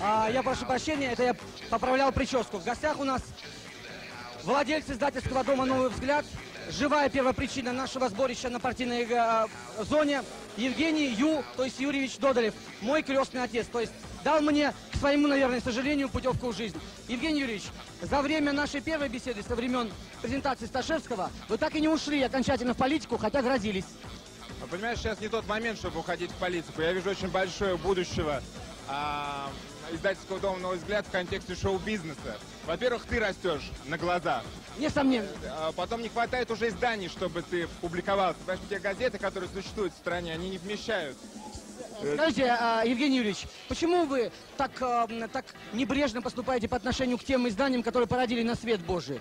А, я прошу прощения, это я поправлял прическу. В гостях у нас владелец издательского дома «Новый взгляд», живая первопричина нашего сборища на партийной э, зоне, Евгений Ю, то есть Юрьевич Додолев, мой крестный отец, то есть дал мне, к своему, наверное, сожалению, путевку в жизнь. Евгений Юрьевич, за время нашей первой беседы, со времен презентации Сташевского, вы так и не ушли окончательно в политику, хотя грозились. А, Понимаешь, сейчас не тот момент, чтобы уходить в политику. Я вижу очень большое будущего а, издательского дома «Новый взгляд» в контексте шоу-бизнеса. Во-первых, ты растешь на глазах. Несомненно. А Потом не хватает уже изданий, чтобы ты публиковался. Потому что те газеты, которые существуют в стране, они не вмещают. Скажите, а, Евгений Юрьевич, почему вы так, а, так небрежно поступаете по отношению к тем изданиям, которые породили на свет Божий?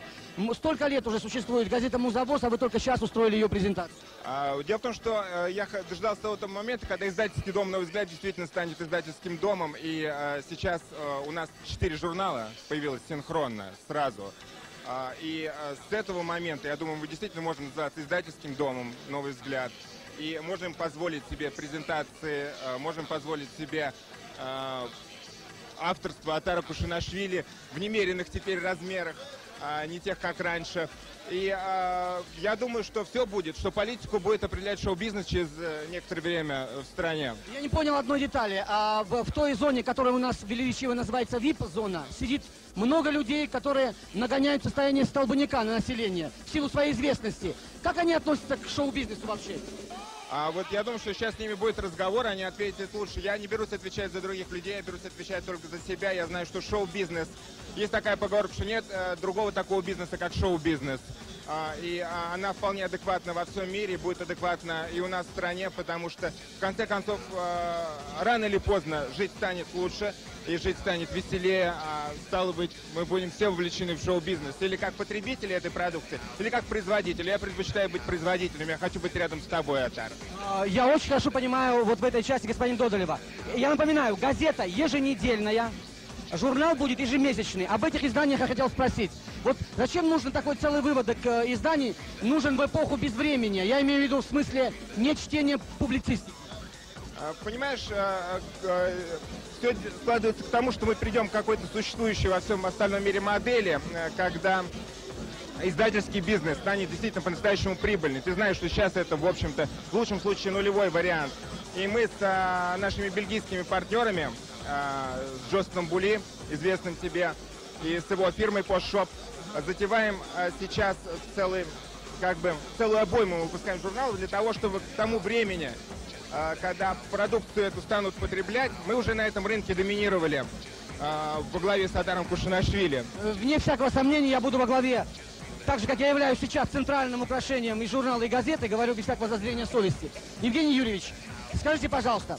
Столько лет уже существует газета «Музавоз», а вы только сейчас устроили ее презентацию. А, Дело в том, что э, я дождался того момента, когда издательский дом «Новый взгляд» действительно станет издательским домом. И э, сейчас э, у нас четыре журнала появилось синхронно сразу. И с этого момента, я думаю, мы действительно можем называться издательским домом «Новый взгляд». И можем позволить себе презентации, э, можем позволить себе э, авторство Атара Кушинашвили в немеренных теперь размерах, а, не тех, как раньше. И а, я думаю, что все будет, что политику будет определять шоу-бизнес через э, некоторое время в стране. Я не понял одной детали. А в, в той зоне, которая у нас величиво называется ВИП-зона, сидит много людей, которые нагоняют состояние столбняка на население в силу своей известности. Как они относятся к шоу-бизнесу вообще? А вот я думаю, что сейчас с ними будет разговор, они ответят лучше. Я не берусь отвечать за других людей, я берусь отвечать только за себя. Я знаю, что шоу-бизнес... Есть такая поговорка, что нет э, другого такого бизнеса, как шоу-бизнес. А, и а, она вполне адекватна во всем мире, будет адекватна и у нас в стране, потому что, в конце концов, э, рано или поздно жить станет лучше, и жить станет веселее, а стало быть, мы будем все вовлечены в шоу-бизнес. Или как потребители этой продукции, или как производители. Я предпочитаю быть производителем, я хочу быть рядом с тобой, Атар. А, Я очень хорошо понимаю вот в этой части господин Додолева. Я напоминаю, газета еженедельная, журнал будет ежемесячный. Об этих изданиях я хотел спросить. Вот зачем нужен такой целый выводок э, изданий? Нужен в эпоху безвремени. Я имею в виду в смысле не чтения публицистики. А, Понимаешь, все складывается к тому, что мы придем к какой-то существующей во всем остальном мире модели, э, когда издательский бизнес станет действительно по-настоящему прибыльный. Ты знаешь, что сейчас это, в общем-то, в лучшем случае нулевой вариант. И мы с а, нашими бельгийскими партнерами, а, с Джостином Були, известным тебе, и с его фирмой Postshop, затеваем а, сейчас целый, как бы, целую обойму выпускаем журналов для того, чтобы к тому времени, а, когда продукцию эту станут потреблять, мы уже на этом рынке доминировали во главе с Адаром Кушинашвили. Э, Вне всякого сомнения, я буду во главе, так же, как я являюсь сейчас центральным украшением и журнала, и газеты, говорю без всякого зазрения совести. Евгений Юрьевич, скажите, пожалуйста,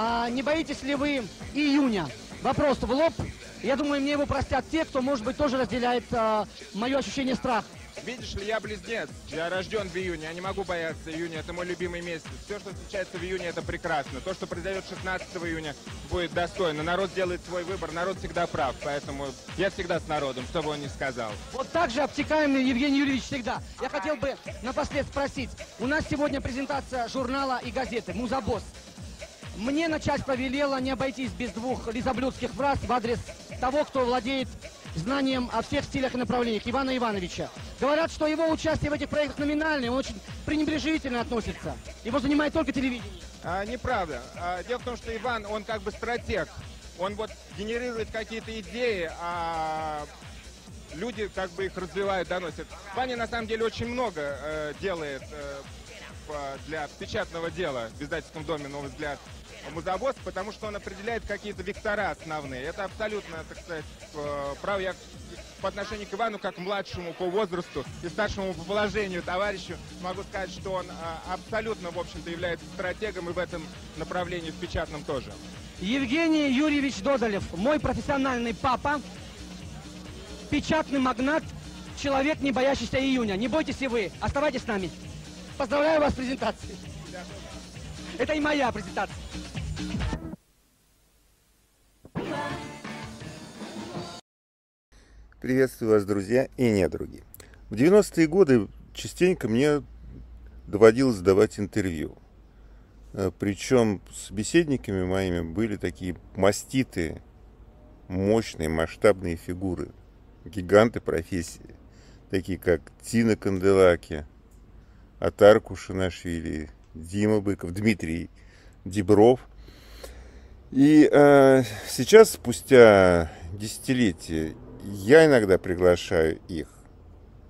а не боитесь ли вы июня? Вопрос в лоб. Я думаю, мне его простят те, кто, может быть, тоже разделяет а, мое ощущение страха. Видишь ли, я близнец. Я рожден в июне. Я не могу бояться июня. Это мой любимый месяц. Все, что случается в июне, это прекрасно. То, что произойдет 16 июня, будет достойно. Народ делает свой выбор. Народ всегда прав. Поэтому я всегда с народом, что бы он ни сказал. Вот так же обтекаемый Евгений Юрьевич всегда. Я хотел бы напослед спросить. У нас сегодня презентация журнала и газеты «Музабосс». Мне начальство велело не обойтись без двух лизоблюдских фраз в адрес того, кто владеет знанием о всех стилях и направлениях, Ивана Ивановича. Говорят, что его участие в этих проектах номинальное, он очень пренебрежительно относится. Его занимает только телевидение. А, неправда. А, дело в том, что Иван, он как бы стратег. Он вот генерирует какие-то идеи, а люди как бы их развивают, доносят. Ваня на самом деле очень много э, делает э, для печатного дела в издательском доме «Новый взгляд» Музавоз, потому что он определяет какие-то вектора основные. Это абсолютно, так сказать, э, прав. Я по отношению к Ивану, как младшему по возрасту и старшему по положению товарищу, могу сказать, что он а, абсолютно, в общем-то, является стратегом и в этом направлении, в печатном тоже. Евгений Юрьевич Додолев, мой профессиональный папа, печатный магнат, человек, не боящийся июня. Не бойтесь и вы, оставайтесь с нами. Поздравляю вас с презентацией. Это и моя презентация. Приветствую вас, друзья и недруги. В 90-е годы частенько мне доводилось давать интервью. Э, Причем собеседниками моими были такие маститые мощные, масштабные фигуры, гиганты профессии, такие как Тина Канделаки, Атар Кушанашвили, Дима Быков, Дмитрий Дебров. И э, сейчас, спустя десятилетия, я иногда приглашаю их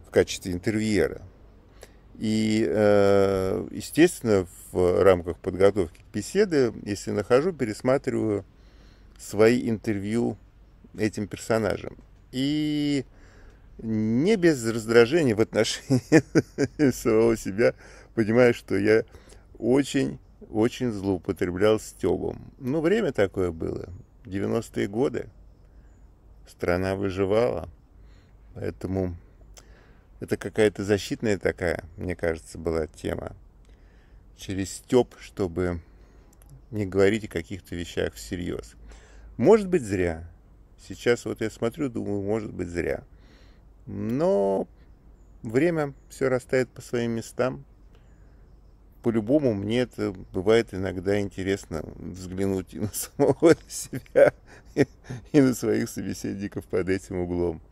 в качестве интервьюера. И, э, естественно, в рамках подготовки к беседе, если нахожу, пересматриваю свои интервью этим персонажам. И не без раздражения в отношении самого себя понимаю, что я очень, очень злоупотреблял Стебом. Ну, время такое было, 90-е годы. Страна выживала, поэтому это какая-то защитная такая, мне кажется, была тема. Через Степ, чтобы не говорить о каких-то вещах всерьез. Может быть, зря. Сейчас вот я смотрю, думаю, может быть, зря. Но время все расставит по своим местам. По-любому мне это бывает иногда интересно взглянуть и на самого себя, и на своих собеседников под этим углом.